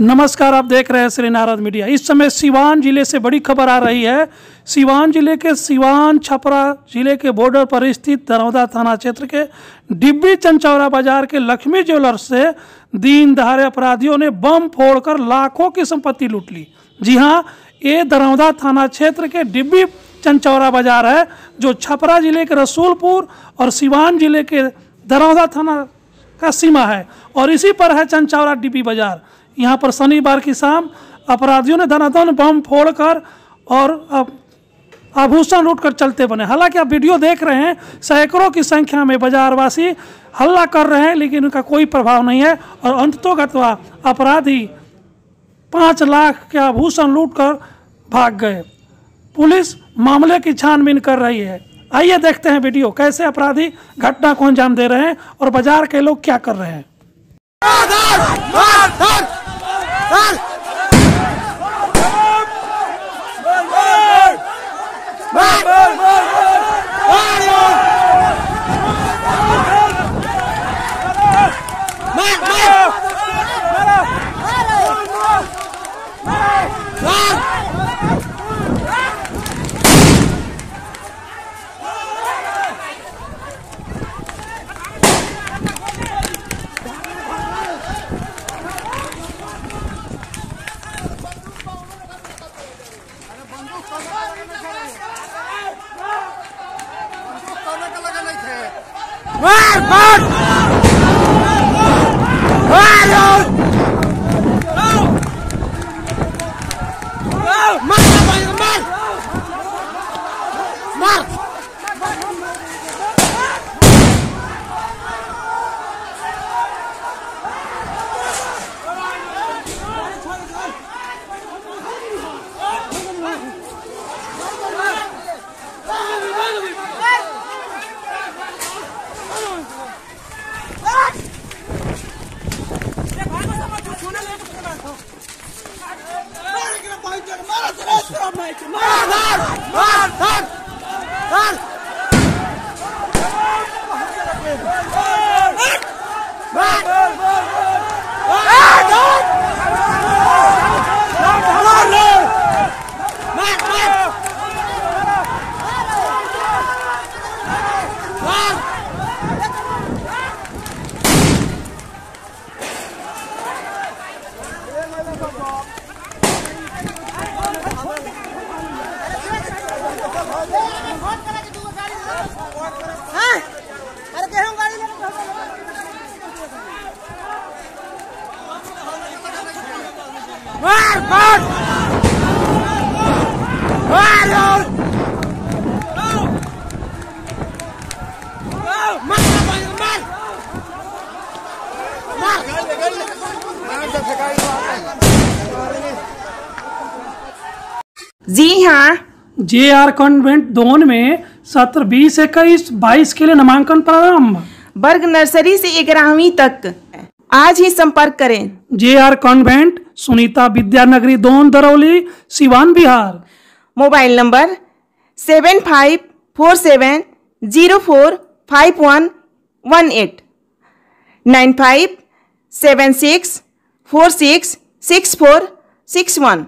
नमस्कार, आप देख रहे हैं श्री नारद मीडिया। इस समय सिवान ज़िले से बड़ी खबर आ रही है। सिवान ज़िले के सिवान छपरा ज़िले के बॉर्डर पर स्थित दरौदा थाना क्षेत्र के डिब्बी चंचौरा बाज़ार के लक्ष्मी ज्वेलर्स से दीन दहाड़े अपराधियों ने बम फोड़कर लाखों की संपत्ति लूट ली। जी हाँ ये दरौदा थाना क्षेत्र के डिब्बी चंचौरा बाज़ार है, जो छपरा ज़िले के रसूलपुर और सिवान ज़िले के दरौदा थाना का सीमा है और इसी पर है चंचौरा डिब्बी बाज़ार। यहाँ पर शनिवार की शाम अपराधियों ने धनाधन, बम फोड़कर और आभूषण लूट कर चलते बने। हालाँकि आप वीडियो देख रहे हैं, सैकड़ों की संख्या में बाजारवासी हल्ला कर रहे हैं, लेकिन उनका कोई प्रभाव नहीं है और अंततोगतवा अपराधी पाँच लाख के आभूषण लूट कर भाग गए। पुलिस मामले की छानबीन कर रही है। आइए देखते हैं वीडियो, कैसे अपराधी घटना को अंजाम दे रहे हैं और बाज़ार के लोग क्या कर रहे हैं। Lan! Lan! Lan! Lan! Lan! मार मार tomorrow. जी हाँ जे आर कॉन्वेंट दोन में सत्र बीस इक्कीस बाईस के लिए नामांकन प्रारंभ। वर्ग नर्सरी से ग्यारहवीं तक। आज ही संपर्क करें। J R convent Sunita Vidyanagari Don Darauli Siwan Bihar. Mobile number seven five four seven zero four five one one eight. Nine five seven six four six six four six one.